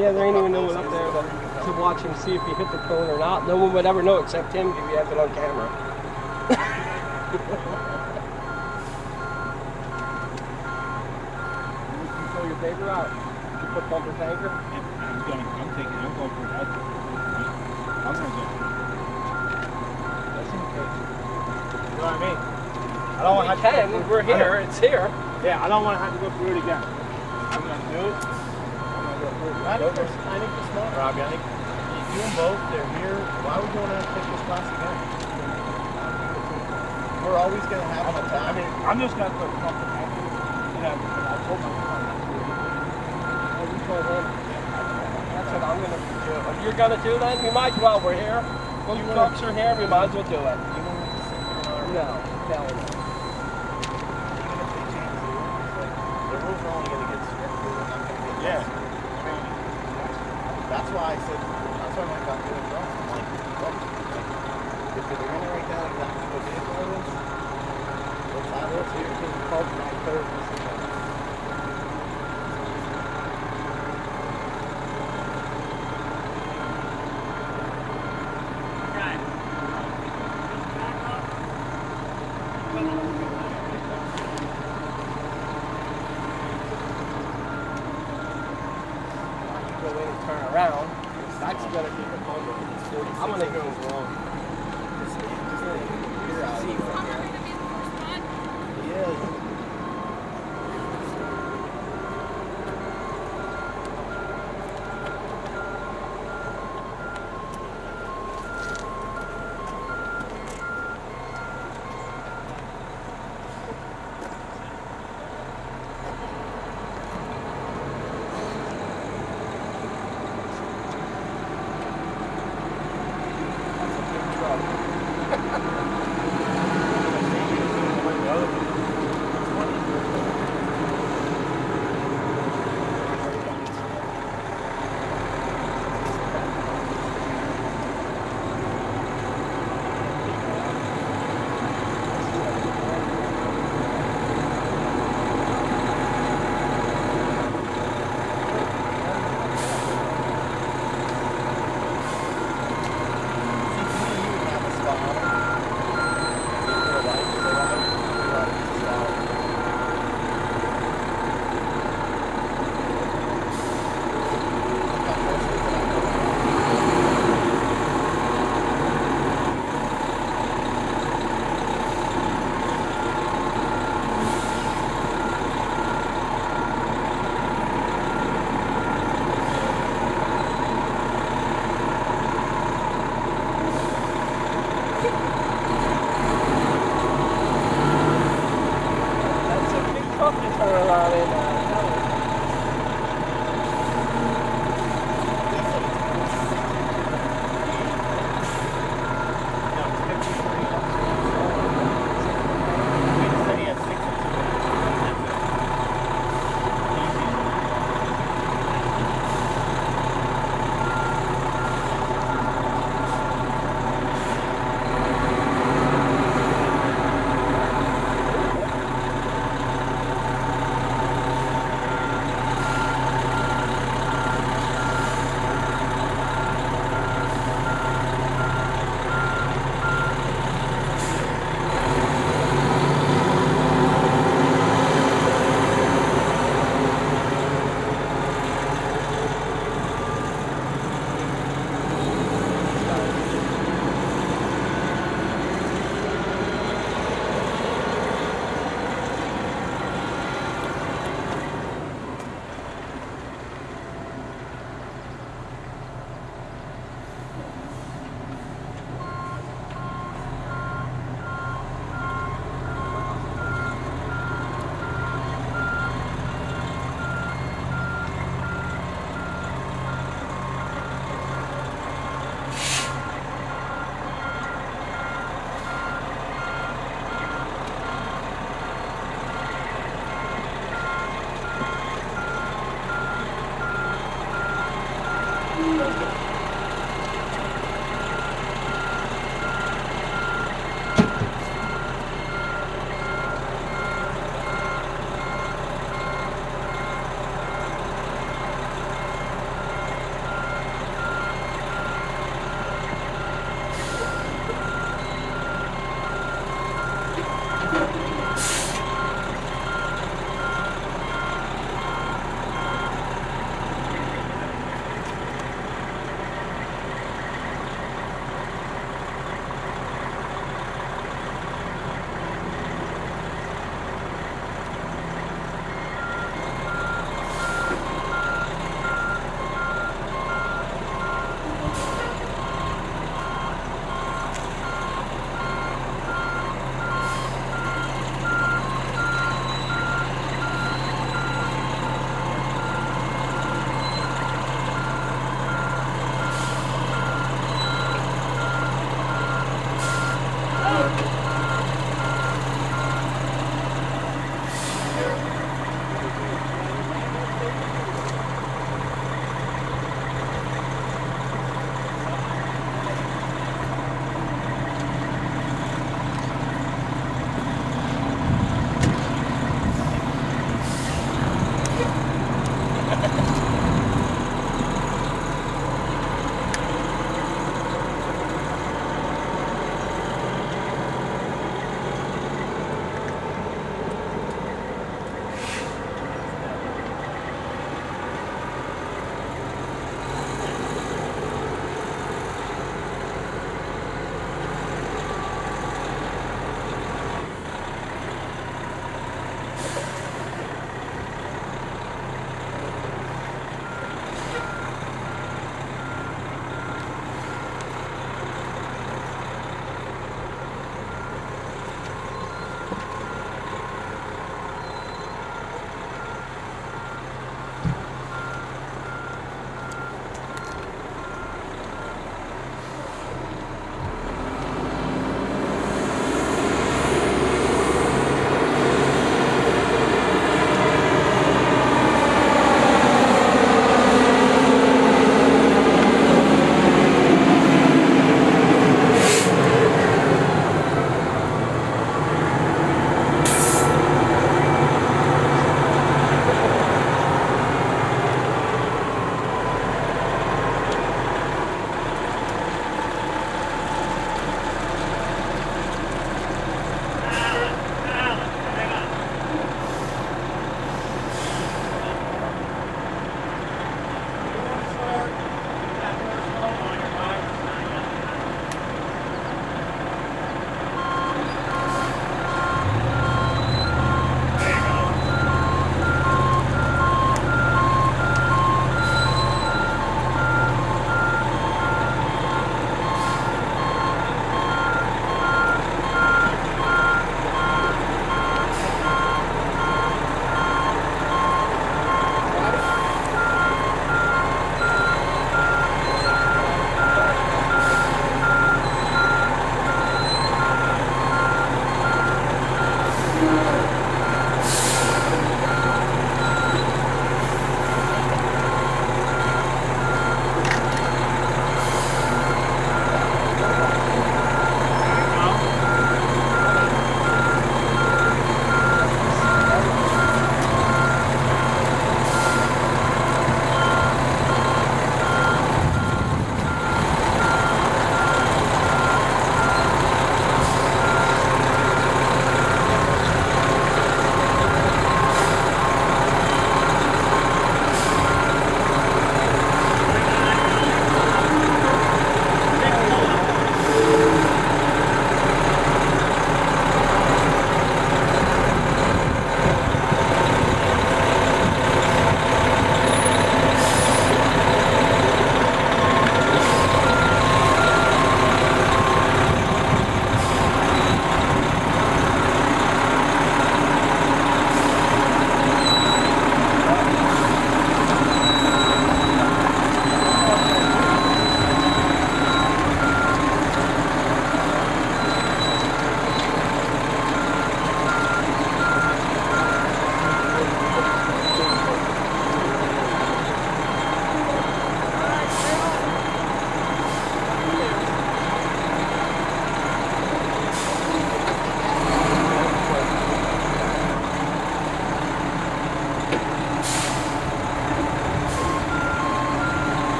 Yeah, to there ain't even no one up there to, to watch him see if he hit the cone or not. No one would ever know except him if he had it on camera. you throw your paper out. You put bumper tanker. I'm going, I'm taking, I'm going for that. I'm gonna go. That's in case. You know what I mean? I don't want to have to can. We're here. It's here. Yeah, I don't want to have to go through it again. I'm gonna do it. I'm gonna go through it. I think there's, I think the smart, Robbie. I think you do them both. They're here. Why would you want to take this class again? We're always going to have them at I mean, I'm just gonna put something. You know, I told my son not to do it. Oh, you told him. That's what I'm gonna do. If you're gonna do that, we might as well. We're here. Both trucks are here. We might as well do it. You want to sit No, hell no. even if they change the rules, like, the rules are only going to get stricter. They're going to Yeah. That's why I said, that's why I went about doing drugs. I'm like, like, if they're going to write down exactly what vehicle it is, let's have it here. go in and turn around. That's gonna be the bumper. I'm gonna go wrong. Yeah.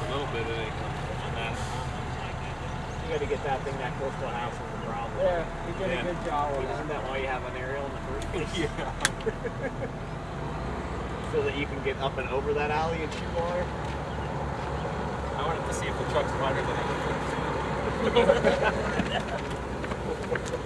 The a little bit, it ain't coming on that. You got to get that thing that close to a house is a problem. Yeah, he did Yeah. a good job with Isn't that. that why you have an aerial in the first place? Yeah. So that you can get up and over that alley and shoot water? I wanted to see if the truck's wider than it